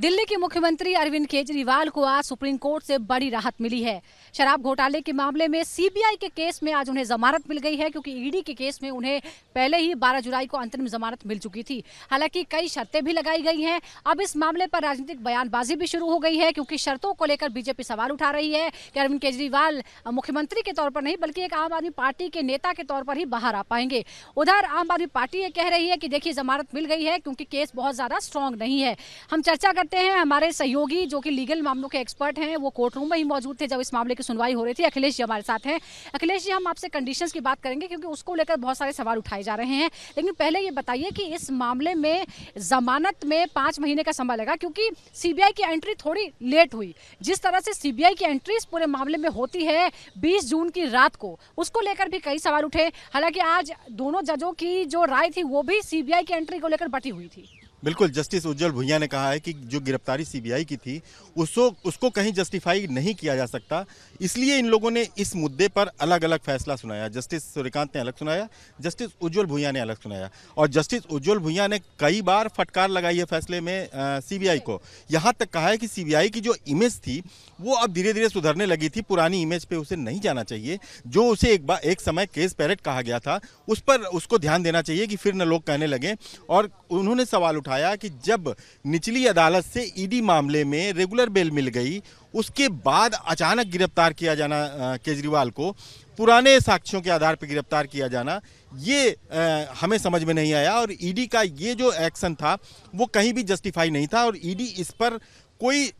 दिल्ली के मुख्यमंत्री अरविंद केजरीवाल को आज सुप्रीम कोर्ट से बड़ी राहत मिली है। शराब घोटाले के मामले में सीबीआई के केस में आज उन्हें जमानत मिल गई है, क्योंकि ईडी के केस में उन्हें पहले ही 12 जुलाई को अंतरिम जमानत मिल चुकी थी। हालाँकि कई शर्तें भी लगाई गई हैं। अब इस मामले पर राजनीतिक बयानबाजी भी शुरू हो गई है, क्योंकि शर्तों को लेकर बीजेपी सवाल उठा रही है कि अरविंद केजरीवाल मुख्यमंत्री के तौर पर नहीं, बल्कि एक आम आदमी पार्टी के नेता के तौर पर ही बाहर आ पाएँगे। उधर आम आदमी पार्टी ये कह रही है कि देखिए, जमानत मिल गई है, क्योंकि केस बहुत ज़्यादा स्ट्रांग नहीं है। हम चर्चा हैं, हमारे सहयोगी जो कि लीगल मामलों के एक्सपर्ट हैं, वो कोर्ट रूम में ही मौजूद थे जब इस मामले की सुनवाई हो रही थी। अखिलेश जी हमारे साथ हैं। अखिलेश जी, हम आपसे कंडीशंस की बात करेंगे क्योंकि उसको लेकर बहुत सारे सवाल उठाए जा रहे हैं। लेकिन पहले ये बताइए कि इस मामले में जमानत में पाँच महीने का समय लगा क्योंकि सीबीआई की एंट्री थोड़ी लेट हुई। जिस तरह से सीबीआई की एंट्री इस पूरे मामले में होती है बीस जून की रात को, उसको लेकर भी कई सवाल उठे। हालाँकि आज दोनों जजों की जो राय थी, वो भी सीबीआई की एंट्री को लेकर बटी हुई थी। बिल्कुल, जस्टिस उज्जवल भुइया ने कहा है कि जो गिरफ्तारी सीबीआई की थी उसको उसको कहीं जस्टिफाई नहीं किया जा सकता। इसलिए इन लोगों ने इस मुद्दे पर अलग अलग फैसला सुनाया। जस्टिस सूर्यकांत ने अलग सुनाया, जस्टिस उज्जवल भुइया ने अलग सुनाया। और जस्टिस उज्जवल भुइया ने कई बार फटकार लगाई है फैसले में सीबीआई को। यहाँ तक कहा है कि सीबीआई की जो इमेज थी, वो अब धीरे धीरे सुधरने लगी थी। पुरानी इमेज पर उसे नहीं जाना चाहिए। जो उसे एक बार एक समय केस पैरेट कहा गया था, उस पर उसको ध्यान देना चाहिए कि फिर न लोग कहने लगे। और उन्होंने सवाल उठा उठाया कि जब निचली अदालत से ईडी मामले में रेगुलर बेल मिल गई उसके बाद अचानक गिरफ़्तार किया जाना केजरीवाल को पुराने साक्ष्यों के आधार पर गिरफ़्तार किया जाना ये आ, हमें समझ में नहीं आया और ईडी का ये जो एक्शन था वो कहीं भी जस्टिफाई नहीं था और ईडी इस पर कोई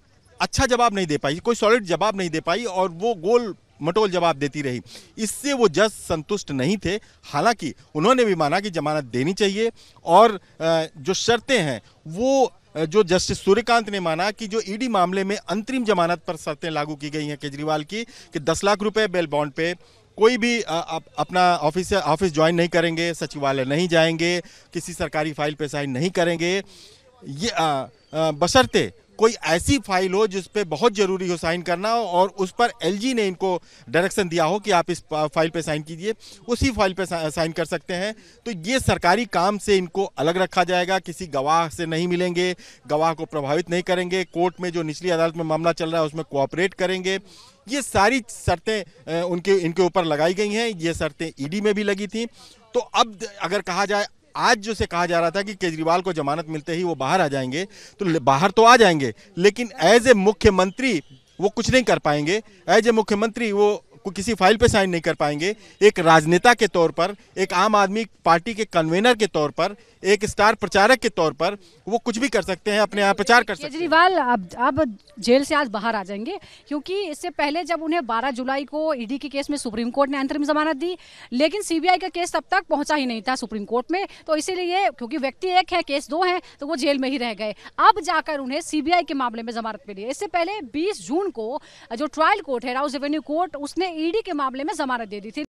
अच्छा जवाब नहीं दे पाई कोई सॉलिड जवाब नहीं दे पाई और वो गोल मटोल जवाब देती रही। इससे वो जज संतुष्ट नहीं थे। हालाँकि उन्होंने भी माना कि जमानत देनी चाहिए और जो शर्तें हैं, वो जो जस्टिस सूर्यकांत ने माना कि जो ईडी मामले में अंतरिम जमानत पर शर्तें लागू की गई हैं केजरीवाल की, कि 10 लाख रुपए बेल बॉन्ड पे कोई भी अपना ऑफ़िस ऑफ़िस ज्वाइन नहीं करेंगे, सचिवालय नहीं जाएँगे, किसी सरकारी फ़ाइल पे साइन नहीं करेंगे। ये बशर्ते कोई ऐसी फ़ाइल हो जिस पे बहुत ज़रूरी हो साइन करना हो और उस पर एलजी ने इनको डायरेक्शन दिया हो कि आप इस फ़ाइल पे साइन कीजिए, उसी फ़ाइल पे साइन कर सकते हैं। तो ये सरकारी काम से इनको अलग रखा जाएगा, किसी गवाह से नहीं मिलेंगे, गवाह को प्रभावित नहीं करेंगे, कोर्ट में जो निचली अदालत में मामला चल रहा है उसमें कोऑपरेट करेंगे। ये सारी शर्तें उनके, इनके ऊपर लगाई गई हैं, ये शर्तें ईडी में भी लगी थी। तो अब अगर कहा जाए आज जो से कहा जा रहा था कि केजरीवाल को जमानत मिलते ही वो बाहर आ जाएँगे तो बाहर तो आ जाएँगे, लेकिन एज ए मुख्यमंत्री वो कुछ नहीं कर पाएँगे। एज ए मुख्यमंत्री वो किसी फ़ाइल पे साइन नहीं कर पाएँगे। एक राजनेता के तौर पर, एक आम आदमी पार्टी के कन्वेनर के तौर पर, एक स्टार प्रचारक के तौर पर वो कुछ भी कर सकते हैं, अपने आप प्रचार कर सकते हैं। केजरीवाल, अब अब जेल से आज बाहर आ जाएँगे, क्योंकि इससे पहले जब उन्हें 12 जुलाई को ईडी के केस में सुप्रीम कोर्ट ने अंतरिम जमानत दी, लेकिन सीबीआई का केस तब तक पहुँचा ही नहीं था सुप्रीम कोर्ट में। तो इसीलिए, क्योंकि व्यक्ति एक है, केस दो है तो वो जेल में ही रह गए। अब जाकर उन्हें सीबीआई के मामले में जमानत मिली। इससे पहले बीस जून को, जो ट्रायल कोर्ट है, राउस रेवेन्यू कोर्ट, उसने ईडी के मामले में जमानत दे दी थी।